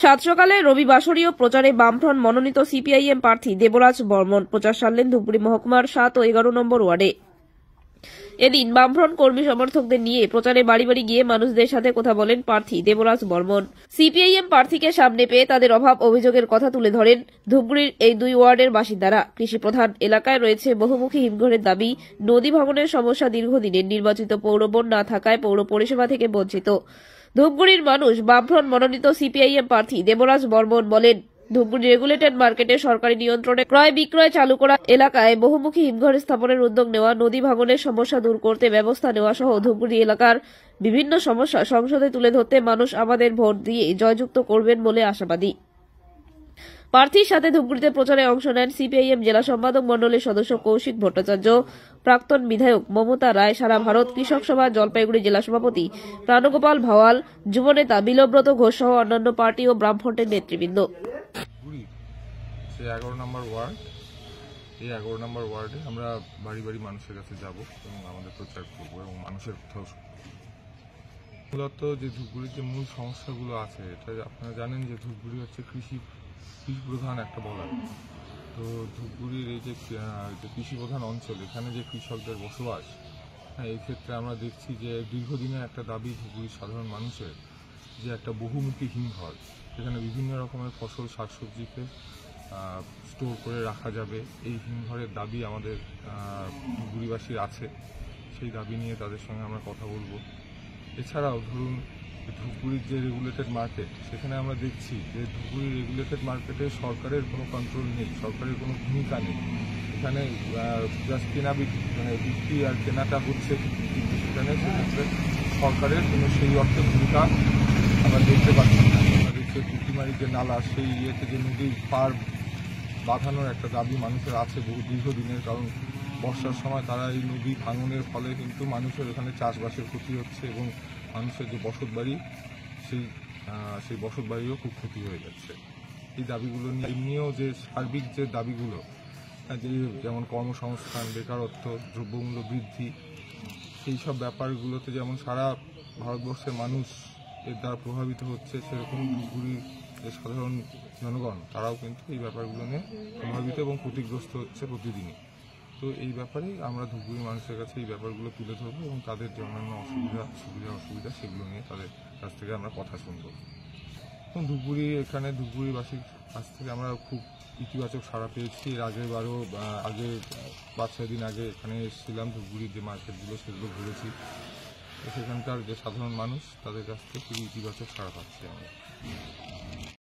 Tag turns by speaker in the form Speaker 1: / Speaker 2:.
Speaker 1: সাত সকালে রবি বাসরীয় প্রচারে বামফ্রন্ট মনোনীত সিপিআইএম প্রার্থী দেবরাজ বর্মন। প্রচার সারলেন ধুপগুড়ি মহকুমার সাত ও এগারো নম্বর ওয়ার্ডে। এদিন বামফ্রন্ট কর্মী সমর্থকদের নিয়ে প্রচারে বাড়ি বাড়ি গিয়ে মানুষদের সাথে কথা বলেন প্রার্থী দেবরাজ বর্মন। সিপিআইএম প্রার্থীকে সামনে পেয়ে তাদের অভাব অভিযোগের কথা তুলে ধরেন ধূপগুড়ির এই দুই ওয়ার্ডের বাসিন্দারা। কৃষি প্রধান এলাকায় রয়েছে বহুমুখী হিমঘরের দাবি, নদী ভাঙনের সমস্যা দীর্ঘদিনের নির্বাচিত পৌরবন না থাকায় পৌর পরিষেবা থেকে বঞ্চিত। ধূপগুড়ির মানুষ বামফ্রন্ট মনোনীত সিপিআইএম প্রার্থী দেবরাজ বর্মন বলেন ধূপগুড়ি রেগুলেটেড মার্কেটে সরকারি নিয়ন্ত্রণে ক্রয় বিক্রয় চালু করা এলাকায় বহুমুখী হিমঘর স্থাপনের উদ্যোগ নেওয়া, নদী ভাঙনের সমস্যা দূর করতে ব্যবস্থা নেওয়া সহ ধূপগুড়ি এলাকার বিভিন্ন সমস্যা সংসদে তুলে ধরতে মানুষ আমাদের ভোট দিয়ে জয়যুক্ত করবেন বলে আশাবাদী। প্রার্থীর সাথে ধূপগুড়িতে প্রচারে অংশ নেন সিপিআইএম জেলা সম্পাদক মণ্ডলীর সদস্য কৌশিক ভট্টাচার্য, প্রাক্তন বিধায়ক মমতা রায়, সারা ভারত কৃষক সভা, জলপাইগুড়ি জেলা সভাপতি প্রাণগোপাল ভাওয়াল যুবনেতা বিলব্রত ঘোষ সহ অন্যান্য পার্টি ও বামফ্রন্টের নেতৃবৃন্দ।
Speaker 2: এই এগারো নম্বর ওয়ার্ডে আমরা বাড়ি বাড়ি মানুষের কাছে যাব এবং আমাদের প্রচার করব এবং মানুষের কোথাও মূলত যে ধূপগুড়ির যে মূল সমস্যাগুলো আছে, এটা আপনারা জানেন যে ধূপগুড়ি হচ্ছে কৃষি কৃষি প্রধান একটা বলার। তো ধূপগুড়ির এই যে কৃষি প্রধান অঞ্চল, এখানে যে কৃষকদের বসবাস হ্যাঁ এই ক্ষেত্রে আমরা দেখছি যে দীর্ঘদিনের একটা দাবি ধূপগুড়ির সাধারণ মানুষের যে একটা বহুমুখী হিমঘর যেখানে বিভিন্ন রকমের ফসল, শাকসবজিকে স্টোর করে রাখা যাবে। এই হিমঘরের দাবি আমাদের ধুপগুড়িবাসীর আছে। সেই দাবি নিয়ে তাদের সঙ্গে আমরা কথা বলব। এছাড়াও ধরুন ধূপগুড়ির যে রেগুলেটেড মার্কেট সেখানে আমরা দেখছি যে ধূপগুড়ি রেগুলেটেড মার্কেটে সরকারের কোনো কন্ট্রোল নেই, সরকারের কোনো ভূমিকা নেই। এখানে জাস্ট কেনা মানে বিক্রি আর কেনাটা হচ্ছে কিন্তু সেখানে সেক্ষেত্রে সরকারের কোনো সেই অর্থে ভূমিকা আমরা দেখতে পাচ্ছি না। আমরা দেখছি পুঁটিমারির যে নালা, সেই ইয়েতে যে নদীর পার বাঁধানোর একটা দাবি মানুষের আছে বহু দীর্ঘদিনের, কারণ বর্ষার সময় তারা এই নদী ভাঙনের ফলে কিন্তু মানুষের এখানে চাষবাসের ক্ষতি হচ্ছে এবং মানুষের যে বসত বাড়ি, সেই সেই বসত বাড়িও খুব ক্ষতি হয়ে যাচ্ছে। এই দাবিগুলো নিয়ে এমনিও যে সার্বিক যে দাবিগুলো যে যেমন কর্মসংস্থান, বেকারত্ব, দ্রব্যমূল্য বৃদ্ধি, সেই সব ব্যাপারগুলোতে যেমন সারা ভারতবর্ষের মানুষ এর দ্বারা প্রভাবিত হচ্ছে, সেরকম ধূপগুড়ির যে সাধারণ জনগণ, তারাও কিন্তু এই ব্যাপারগুলো নিয়ে প্রভাবিত এবং ক্ষতিগ্রস্ত হচ্ছে প্রতিদিনই। তো এই ব্যাপারে আমরা ধূপগুড়ির মানুষের কাছে এই ব্যাপারগুলো তুলে ধরবো এবং তাদের যে অন্যান্য অসুবিধা, সুবিধা, অসুবিধা সেগুলো নিয়ে তাদের কাছ থেকে আমরা কথা শুনব। এবং ধূপগুড়ি এখানে ধূপগুড়িবাসীর কাছ থেকে আমরা খুব ইতিবাচক সাড়া পেয়েছি। এর আগের বারও আগে পাঁচ ছয় দিন আগে এখানে এসেছিলাম ধূপগুড়ির যে মার্কেটগুলো সেগুলো ঘুরেছি। সেখানকার যে সাধারণ মানুষ তাদের কাছ থেকে খুবই ইতিবাচক সাড়া পাচ্ছি আমরা।